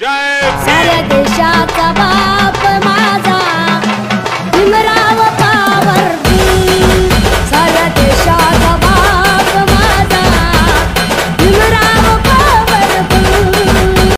जय साऱ्या देशा